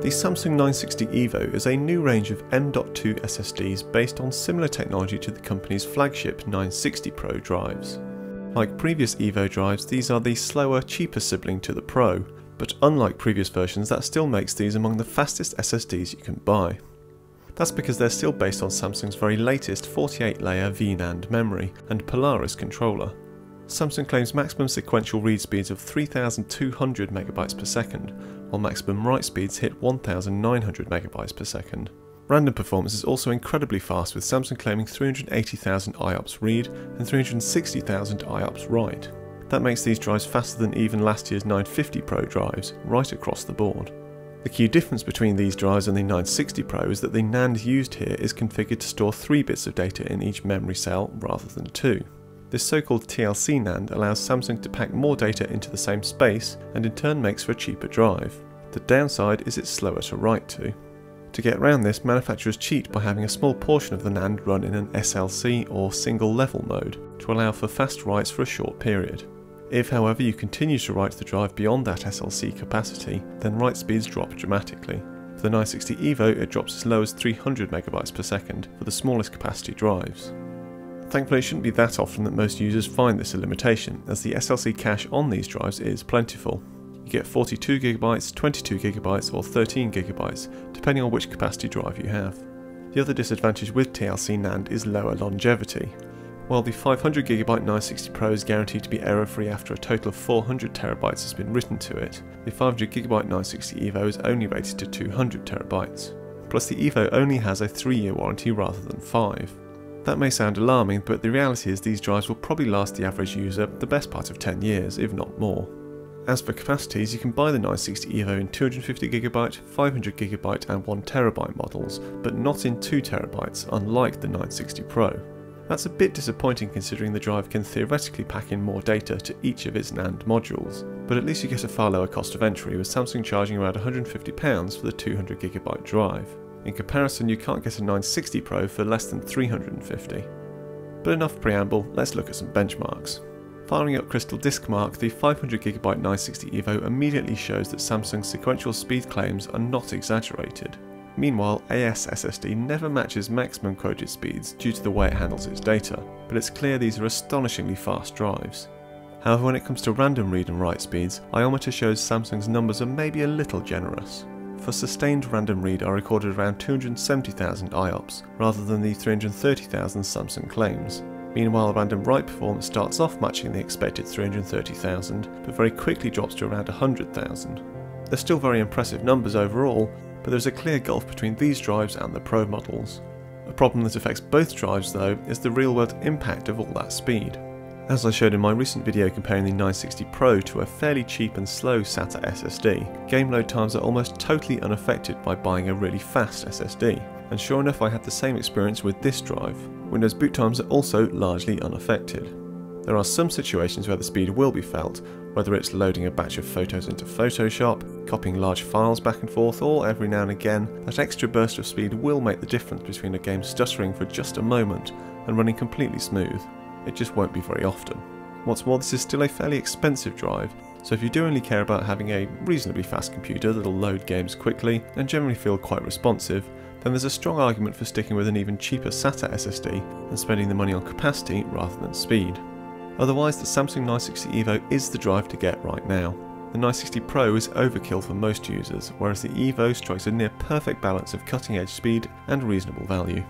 The Samsung 960 EVO is a new range of M.2 SSDs based on similar technology to the company's flagship 960 Pro drives. Like previous EVO drives, these are the slower, cheaper sibling to the Pro, but unlike previous versions, that still makes these among the fastest SSDs you can buy. That's because they're still based on Samsung's very latest 48 layer VNAND memory and Polaris controller. Samsung claims maximum sequential read speeds of 3200 MB per second, while maximum write speeds hit 1900 MB per second. Random performance is also incredibly fast with Samsung claiming 380,000 IOPS read and 360,000 IOPS write. That makes these drives faster than even last year's 950 Pro drives, right across the board. The key difference between these drives and the 960 Pro is that the NAND used here is configured to store 3 bits of data in each memory cell rather than 2. This so-called TLC NAND allows Samsung to pack more data into the same space and in turn makes for a cheaper drive. The downside is it's slower to write to. To get around this, manufacturers cheat by having a small portion of the NAND run in an SLC or single level mode to allow for fast writes for a short period. If however you continue to write the drive beyond that SLC capacity, then write speeds drop dramatically. For the 960 EVO it drops as low as 300 MB per second for the smallest capacity drives. Thankfully it shouldn't be that often that most users find this a limitation, as the SLC cache on these drives is plentiful. You get 42GB, 22GB or 13GB, depending on which capacity drive you have. The other disadvantage with TLC NAND is lower longevity. While the 500GB 960 Pro is guaranteed to be error-free after a total of 400TB has been written to it, the 500GB 960 EVO is only rated to 200TB. Plus the EVO only has a 3-year warranty rather than 5. That may sound alarming, but the reality is these drives will probably last the average user the best part of 10 years, if not more. As for capacities, you can buy the 960 EVO in 250GB, 500GB and 1TB models, but not in 2TB, unlike the 960 Pro. That's a bit disappointing considering the drive can theoretically pack in more data to each of its NAND modules, but at least you get a far lower cost of entry with Samsung charging around £150 for the 200GB drive. In comparison, you can't get a 960 Pro for less than 350. But enough preamble, let's look at some benchmarks. Firing up Crystal Disk Mark, the 500GB 960 EVO immediately shows that Samsung's sequential speed claims are not exaggerated. Meanwhile, AS SSD never matches maximum quoted speeds due to the way it handles its data, but it's clear these are astonishingly fast drives. However, when it comes to random read and write speeds, Iometer shows Samsung's numbers are maybe a little generous for sustained random read are recorded around 270,000 IOPS, rather than the 330,000 Samsung claims. Meanwhile, random write performance starts off matching the expected 330,000, but very quickly drops to around 100,000. They're still very impressive numbers overall, but there's a clear gulf between these drives and the Pro models. A problem that affects both drives though is the real world impact of all that speed. As I showed in my recent video comparing the 960 Pro to a fairly cheap and slow SATA SSD, game load times are almost totally unaffected by buying a really fast SSD. And sure enough I had the same experience with this drive. Windows boot times are also largely unaffected. There are some situations where the speed will be felt, whether it's loading a batch of photos into Photoshop, copying large files back and forth, or every now and again, that extra burst of speed will make the difference between a game stuttering for just a moment and running completely smooth it just won't be very often. What's more, this is still a fairly expensive drive, so if you do only care about having a reasonably fast computer that'll load games quickly and generally feel quite responsive, then there's a strong argument for sticking with an even cheaper SATA SSD and spending the money on capacity rather than speed. Otherwise, the Samsung 960 EVO is the drive to get right now. The 960 Pro is overkill for most users, whereas the EVO strikes a near perfect balance of cutting edge speed and reasonable value.